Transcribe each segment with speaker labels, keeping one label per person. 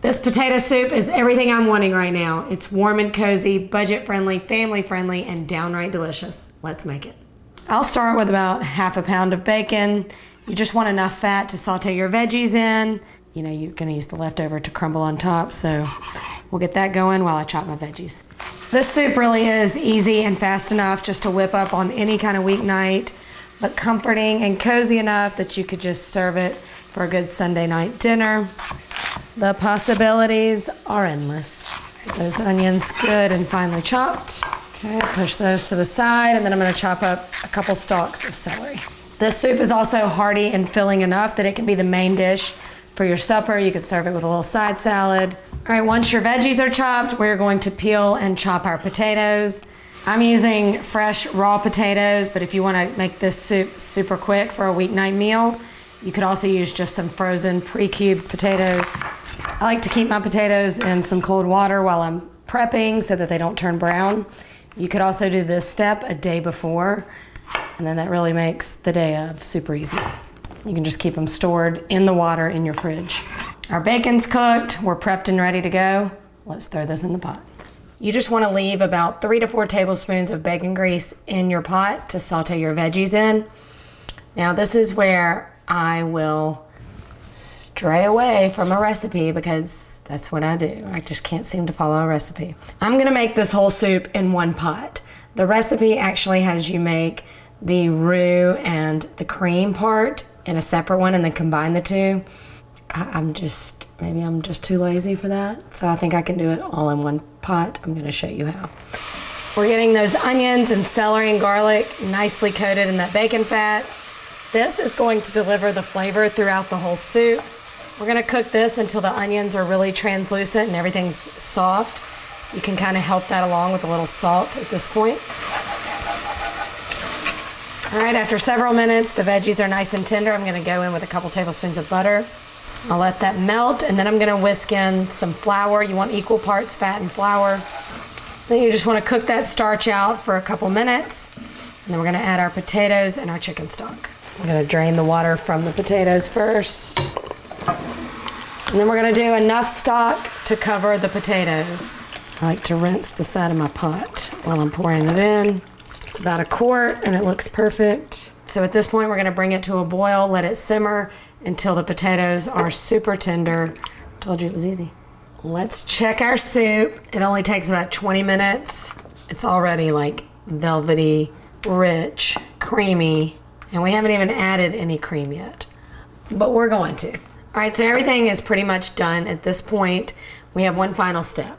Speaker 1: This potato soup is everything I'm wanting right now. It's warm and cozy, budget friendly, family friendly, and downright delicious. Let's make it. I'll start with about half a pound of bacon. You just want enough fat to saute your veggies in. You know, you're gonna use the leftover to crumble on top, so we'll get that going while I chop my veggies. This soup really is easy and fast enough just to whip up on any kind of weeknight, but comforting and cozy enough that you could just serve it for a good Sunday night dinner. The possibilities are endless. Get those onions good and finely chopped. Okay, push those to the side, and then I'm gonna chop up a couple stalks of celery. This soup is also hearty and filling enough that it can be the main dish for your supper. You could serve it with a little side salad. All right, once your veggies are chopped, we're going to peel and chop our potatoes. I'm using fresh raw potatoes, but if you wanna make this soup super quick for a weeknight meal, you could also use just some frozen pre-cubed potatoes. I like to keep my potatoes in some cold water while I'm prepping so that they don't turn brown. You could also do this step a day before, and then that really makes the day of super easy. You can just keep them stored in the water in your fridge. Our bacon's cooked, we're prepped and ready to go. Let's throw this in the pot. You just want to leave about three to four tablespoons of bacon grease in your pot to saute your veggies in. Now this is where I will stray away from a recipe because that's what I do. I just can't seem to follow a recipe. I'm gonna make this whole soup in one pot. The recipe actually has you make the roux and the cream part in a separate one and then combine the two. I, am just, maybe I'm just too lazy for that. So I think I can do it all in one pot. I'm gonna show you how. We're getting those onions and celery and garlic nicely coated in that bacon fat. This is going to deliver the flavor throughout the whole soup. We're gonna cook this until the onions are really translucent and everything's soft. You can kind of help that along with a little salt at this point. All right, after several minutes, the veggies are nice and tender. I'm gonna go in with a couple tablespoons of butter. I'll let that melt, and then I'm gonna whisk in some flour. You want equal parts fat and flour. Then you just wanna cook that starch out for a couple minutes. And then we're gonna add our potatoes and our chicken stock. I'm gonna drain the water from the potatoes first. And then we're gonna do enough stock to cover the potatoes. I like to rinse the side of my pot while I'm pouring it in. It's about a quart and it looks perfect. So at this point, we're gonna bring it to a boil, let it simmer until the potatoes are super tender. Told you it was easy. Let's check our soup. It only takes about 20 minutes. It's already like velvety, rich, creamy, and we haven't even added any cream yet, but we're going to. All right, so everything is pretty much done at this point. We have one final step.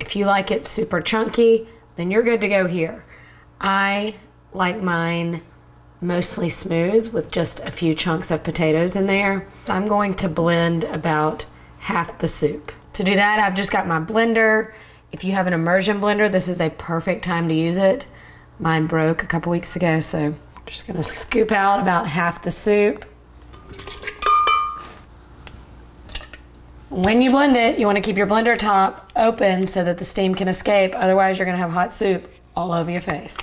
Speaker 1: If you like it super chunky, then you're good to go here. I like mine mostly smooth with just a few chunks of potatoes in there. I'm going to blend about half the soup. To do that, I've just got my blender. If you have an immersion blender, this is a perfect time to use it. Mine broke a couple weeks ago, so just gonna scoop out about half the soup. When you blend it, you wanna keep your blender top open so that the steam can escape. Otherwise, you're gonna have hot soup all over your face.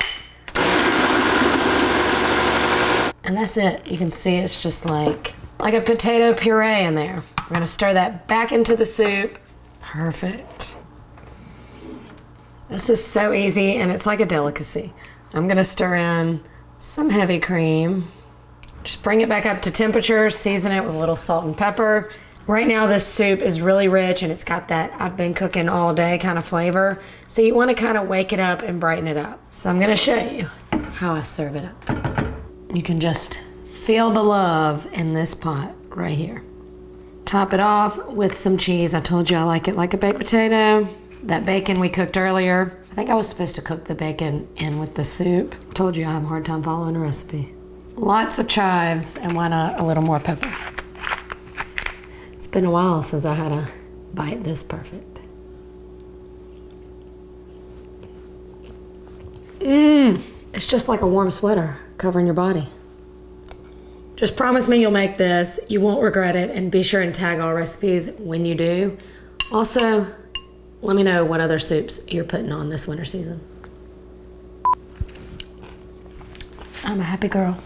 Speaker 1: And that's it. You can see it's just like, like a potato puree in there. We're gonna stir that back into the soup. Perfect. This is so easy and it's like a delicacy. I'm gonna stir in some heavy cream. Just bring it back up to temperature, season it with a little salt and pepper. Right now this soup is really rich and it's got that I've been cooking all day kind of flavor. So you wanna kind of wake it up and brighten it up. So I'm gonna show you how I serve it up. You can just feel the love in this pot right here. Top it off with some cheese. I told you I like it like a baked potato. That bacon we cooked earlier, I think I was supposed to cook the bacon in with the soup. Told you I have a hard time following a recipe. Lots of chives and why not a little more pepper. It's been a while since I had a bite this perfect. Mmm, it's just like a warm sweater covering your body. Just promise me you'll make this, you won't regret it, and be sure and tag Allrecipes when you do. Also, let me know what other soups you're putting on this winter season. I'm a happy girl.